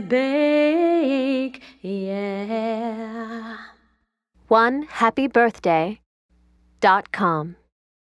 bake, yeah. One happy birthday dot com.